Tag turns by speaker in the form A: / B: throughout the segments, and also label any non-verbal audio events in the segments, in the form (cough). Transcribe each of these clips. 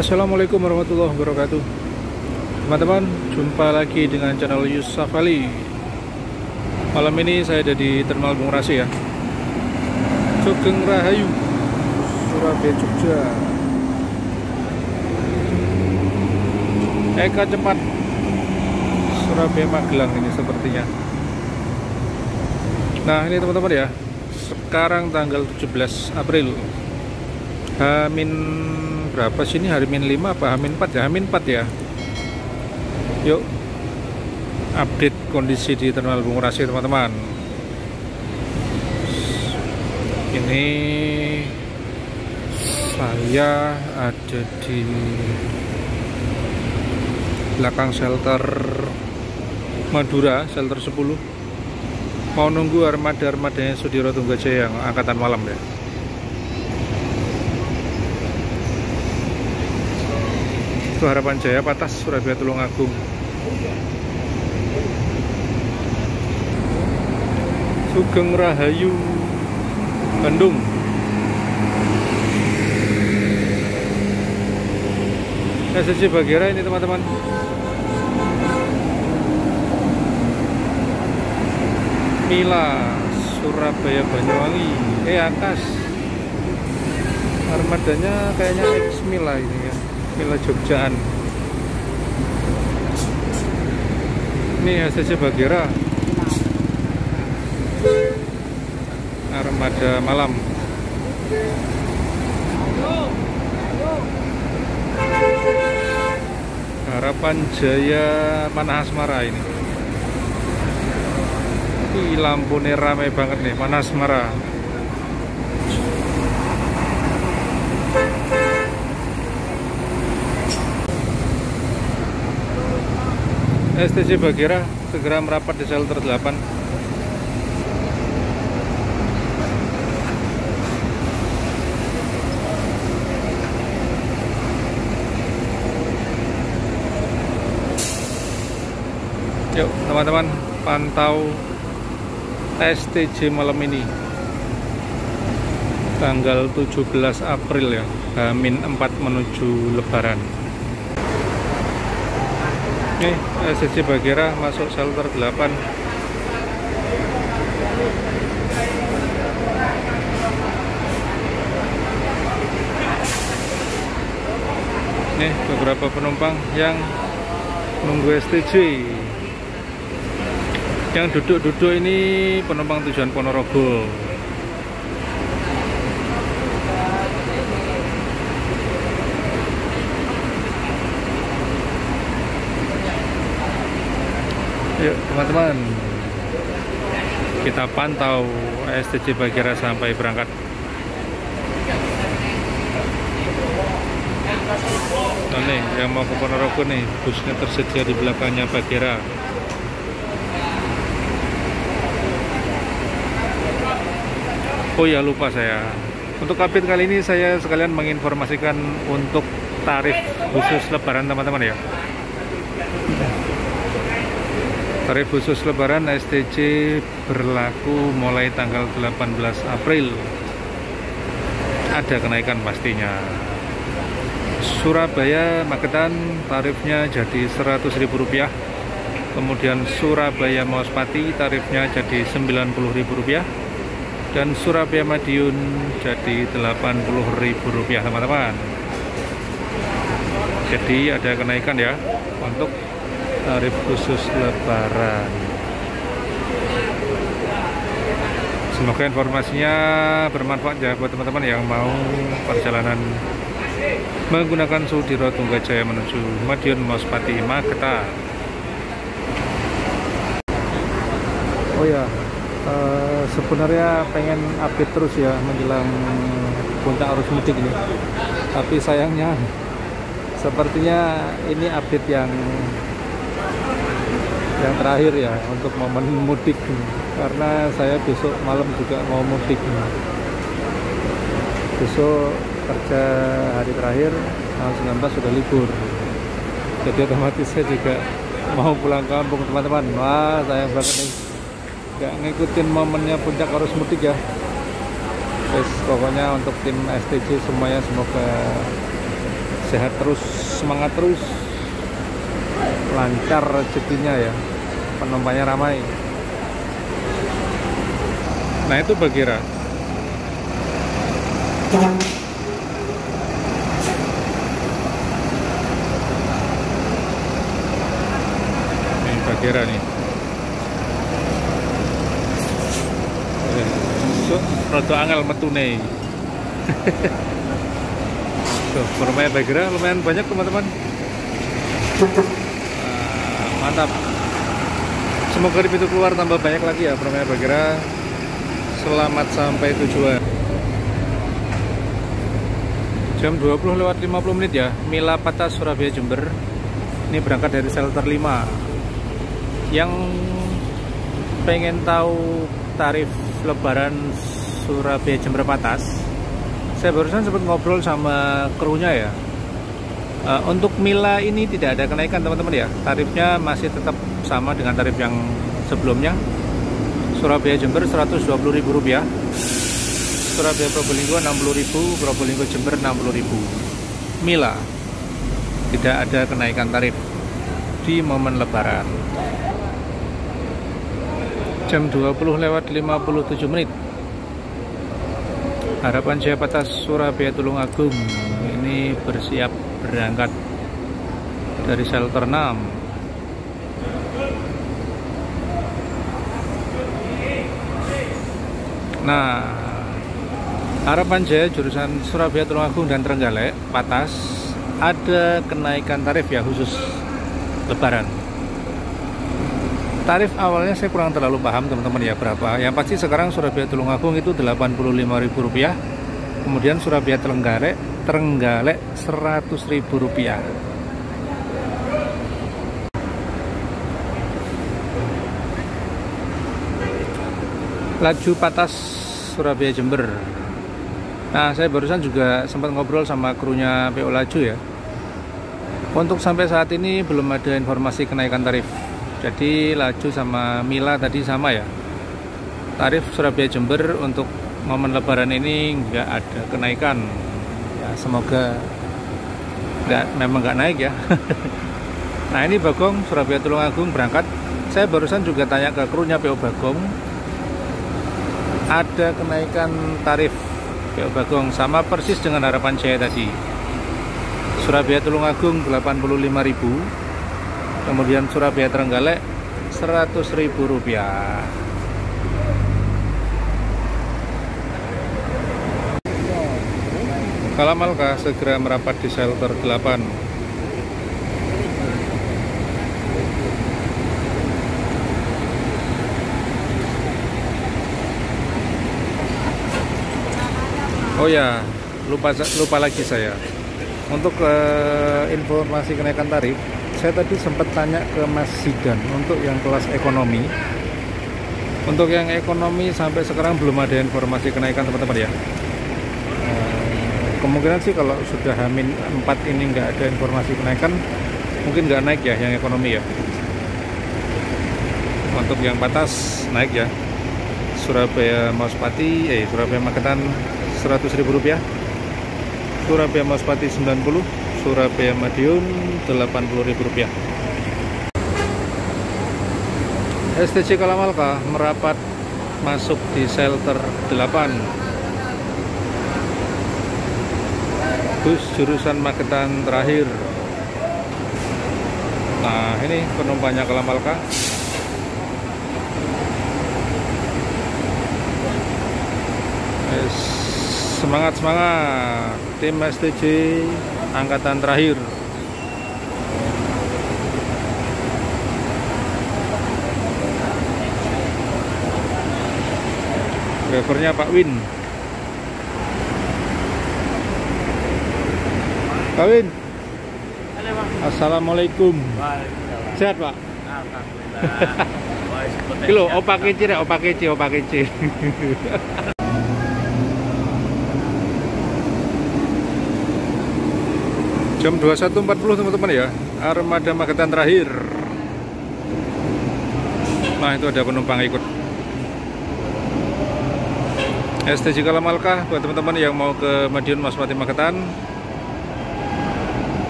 A: Assalamualaikum warahmatullahi wabarakatuh. Teman-teman, jumpa lagi dengan channel Yusuf Ali. Malam ini saya ada di Terminal Bung Rasi ya. Sugeng Rahayu Surabaya Jogja. Eka Cepat Surabaya Magelang ini sepertinya. Nah ini teman-teman ya. Sekarang tanggal 17 April. Hamin berapa sih ini hari min 5 apa Hamin 4 ya? Hamin 4 ya? Yuk update kondisi di terminal Bung Rasi teman-teman. Ini saya ada di belakang shelter Madura shelter 10 mau nunggu armada-armadanya Sudiro Tunggajaya yang angkatan malam ya itu harapan jaya patas Surabaya Tulungagung. Sugeng Rahayu Bandung. SSC Bagera ini teman-teman. Mila Surabaya Banyuwangi. Eh Akas armadanya kayaknya X Mila ini ya Mila Jogjaan. Ini HCC Bagera armada malam. Harapan jaya mana asmara ini. Ih, lampunya ramai banget nih mana asmara STC Bagera segera merapat di shelter 8 Yuk teman-teman pantau STJ malam ini. Tanggal 17 April ya Hamin 4 menuju Lebaran Nih SSC Bagera masuk shelter 8 Nih beberapa penumpang yang nunggu STJ yang duduk-duduk ini penumpang tujuan Ponorogo Yuk teman-teman. Kita pantau STC Bagera sampai berangkat. Nah nih yang mau ke Ponorogo nih Busnya tersedia di belakangnya Bagera Oh ya lupa saya. Untuk update kali ini saya sekalian menginformasikan Untuk tarif khusus lebaran teman-teman ya Tarif khusus lebaran STC berlaku mulai tanggal 18 April. Ada kenaikan pastinya. Surabaya Magetan tarifnya jadi Rp100.000. Kemudian Surabaya Maospati tarifnya jadi Rp90.000 dan Surabaya Madiun jadi Rp80.000 teman-teman. Jadi ada kenaikan ya untuk tarif khusus lebaran. Semoga informasinya bermanfaat ya buat teman-teman yang mau perjalanan menggunakan Sudiro Tunggajaya menuju Madiun Mospati Magetan. Oh ya uh, sebenarnya pengen update terus ya menjelang puncak arus mudik ini. Tapi sayangnya sepertinya ini update yang yang terakhir ya untuk momen mudik. Karena saya besok malam juga mau mudik. Besok kerja hari terakhir tanggal 19 sudah libur. Jadi otomatis saya juga mau pulang kampung teman-teman. Wah sayang banget nih. Gak ngikutin momennya puncak arus mudik ya. Guys pokoknya untuk tim STJ semuanya semoga sehat terus semangat terus. Lancar rezekinya ya penumpangnya ramai. Nah itu Bagira ini Bagira nih. Rada angel metune. (laughs) Tuh, permainan Bagira lumayan banyak teman-teman. Ah, mantap semoga di pintu keluar tambah banyak lagi ya permainan Bagira selamat sampai tujuan. Jam 20 lewat 50 menit ya Mila Patah Surabaya Jember. Ini berangkat dari shelter 5 yang pengen tahu tarif lebaran Surabaya Jember Patas saya barusan sempat ngobrol sama krunya ya. Uh, untuk Mila ini tidak ada kenaikan teman-teman ya. Tarifnya masih tetap sama dengan tarif yang sebelumnya. Surabaya Jember Rp120.000 Surabaya Probolinggo Rp60.000 Probolinggo Jember Rp60.000 Mila tidak ada kenaikan tarif di momen lebaran. Jam 20 lewat 57 menit. Harapan Jaya Patas Surabaya Tulungagung ini bersiap berangkat dari shelter 6 Nah, Harapan Jaya jurusan Surabaya Tulungagung dan Trenggalek Patas ada kenaikan tarif ya khusus Lebaran. Tarif awalnya saya kurang terlalu paham teman-teman ya berapa. Yang pasti sekarang Surabaya Tulungagung itu Rp85.000, kemudian Surabaya Trenggalek Trenggalek Rp100.000. laju patas Surabaya Jember. Nah saya barusan juga sempat ngobrol sama krunya PO Laju ya. Untuk sampai saat ini belum ada informasi kenaikan tarif. Jadi Laju sama Mila tadi sama ya. Tarif Surabaya Jember untuk momen lebaran ini nggak ada kenaikan. Ya semoga nggak memang nggak naik ya. (laughs) Nah ini Bagong Surabaya Tulungagung berangkat. Saya barusan juga tanya ke krunya PO Bagong ada kenaikan tarif PO Bagong sama persis dengan harapan saya tadi. Surabaya Tulungagung 85.000 kemudian Surabaya Trenggalek 100.000 rupiah. Kalamalka segera merapat di shelter 8 Oh ya, lupa lupa lagi saya. Untuk uh, informasi kenaikan tarif, saya tadi sempat tanya ke Mas Sidan untuk yang kelas ekonomi. Untuk yang ekonomi sampai sekarang belum ada informasi kenaikan teman-teman ya. Uh, kemungkinan sih kalau sudah Hamin 4 ini nggak ada informasi kenaikan, mungkin nggak naik ya yang ekonomi ya. Untuk yang batas naik ya. Surabaya Maspati, eh Surabaya Magetan Rp100.000 Surabaya Maspati 90 Surabaya Madiun Rp80.000 STC Kalamalka merapat masuk di shelter 8 bus jurusan Magetan terakhir. Nah ini penumpangnya Kalamalka semangat semangat. Tim STJ angkatan terakhir. Drivernya Pak Win. Pak Win. Assalamualaikum. Sehat Pak? Kilo, (laughs) opa kecil ya, opa kecil, opa kecil. (laughs) jam 21.40 teman-teman ya. Armada Magetan terakhir. Nah itu ada penumpang ikut. STJ Kalamalka buat teman-teman yang mau ke Madiun Maspati Magetan.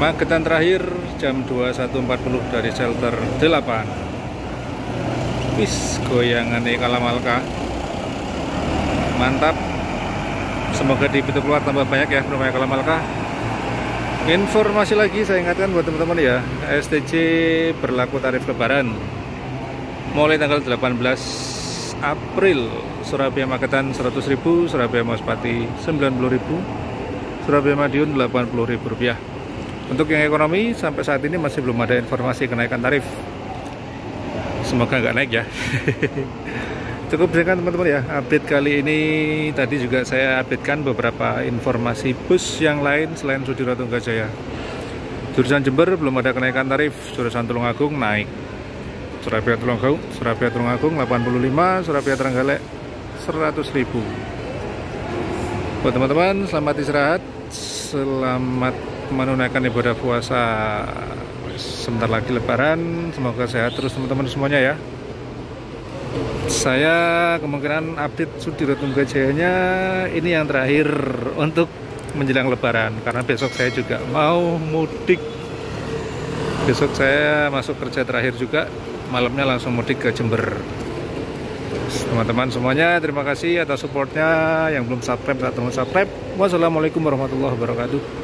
A: Magetan terakhir jam 21.40 dari shelter 8 Wis goyangan Kalamalka. Mantap. Semoga di pintu keluar tambah banyak ya penumpang Kalamalka Informasi lagi saya ingatkan buat teman-teman ya STC berlaku tarif lebaran Mulai tanggal 18 April Surabaya Magetan 100.000 Surabaya Mospati 90.000 Surabaya Madiun 80.000 rupiah untuk yang ekonomi sampai saat ini masih belum ada informasi kenaikan tarif. Semoga nggak naik ya. (laughs) Cukup dengan teman-teman ya update kali ini tadi juga saya updatekan beberapa informasi bus yang lain selain Sudirman Tunggajaya. Jurusan Jember belum ada kenaikan tarif, jurusan Tulungagung naik. Surabaya Tulungagung, Surabaya Tulungagung 85, Surabaya Trenggalek 100 ribu. Buat teman-teman selamat istirahat, selamat menunaikan ibadah puasa sebentar lagi lebaran semoga sehat terus teman-teman semuanya ya saya kemungkinan update Sudirot Tunggajayanya ini yang terakhir untuk menjelang lebaran. Karena besok saya juga mau mudik. Besok saya masuk kerja terakhir juga. Malamnya langsung mudik ke Jember. Teman-teman semuanya terima kasih atas supportnya. Yang belum subscribe atau subscribe. Wassalamualaikum warahmatullahi wabarakatuh